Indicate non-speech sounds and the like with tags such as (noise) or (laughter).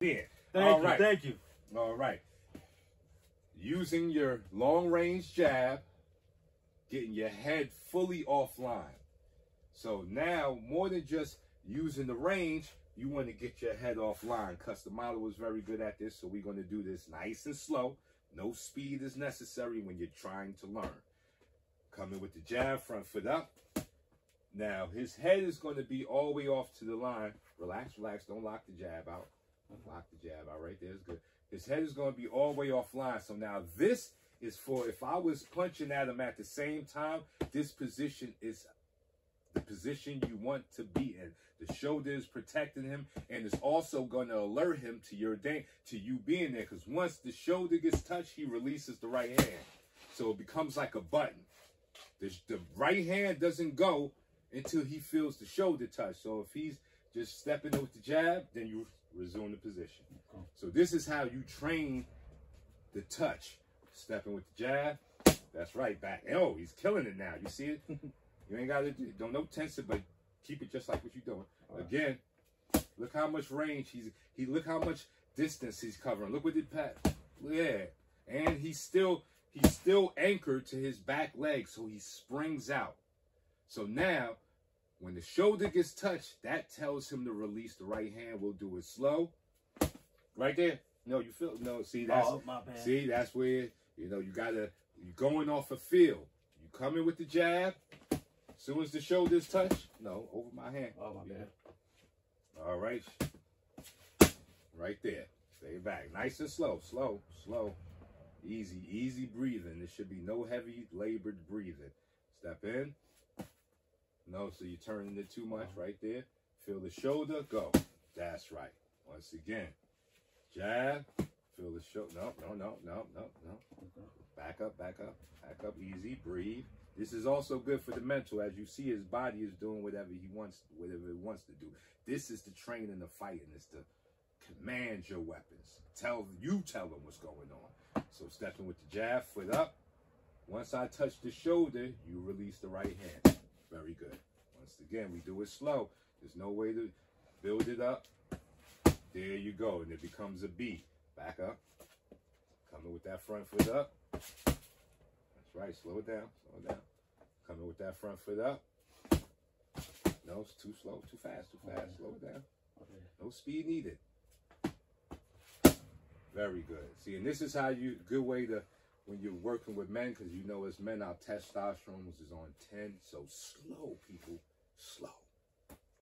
Yeah. Thank All you. right. Thank you. All right. Using your long range jab, getting your head fully offline. So now, more than just using the range, you want to get your head offline. Model was very good at this, so we're going to do this nice and slow. No speed is necessary when you're trying to learn. Coming with the jab, front foot up. Now, his head is going to be all the way off to the line. Relax, relax. Don't lock the jab out. Lock the jab out right there. It's good. His head is going to be all the way offline. So now this is for if I was punching at him at the same time, this position is the position you want to be in. The shoulder is protecting him and it's also going to alert him to your day to you being there. Because once the shoulder gets touched, he releases the right hand. So it becomes like a button. The, the right hand doesn't go until he feels the shoulder touch. So if he's just stepping with the jab, then you resume the position. So this is how you train the touch. Stepping with the jab. That's right, back. Oh, he's killing it now. You see it? (laughs) you ain't got to do don't no tense it, but keep it just like what you're doing. Again, look how much range he's he look how much distance he's covering. Look what it pat. Yeah. And he's still he's still anchored to his back leg, so he springs out. So now when the shoulder gets touched, that tells him to release the right hand. We'll do it slow. Right there. No, you feel no. See that's Oh, see that's where you know you gotta you're going off a feel. You come in with the jab. Soon as the shoulders touch, no, over my hand. Oh, my bad. All right. Right there. Stay back. Nice and slow. Slow. Slow. Easy. Easy breathing. There should be no heavy labored breathing. Step in. No, so you're turning it too much uh-huh. right there. Feel the shoulder. Go. That's right. Once again. Jab. Feel the shoulder. No, no, no, no, no, no. Back up, back up, back up. Easy. Breathe. This is also good for the mental. As you see, his body is doing whatever he wants, whatever it wants to do. This is the training of fighting. It's to command your weapons. Tell you tell them what's going on. So stepping with the jab, foot up. Once I touch the shoulder, you release the right hand. Very good. Once again, we do it slow. There's no way to build it up. There you go. And it becomes a beat. Back up. Coming with that front foot up. That's right. Slow it down. Slow it down. Coming with that front foot up. No, it's too slow. Too fast. Too fast. Slow it down. No speed needed. Very good. See, and this is how you good way to when you're working with men, because you know as men our testosterone is on 10. So slow, people. Slow.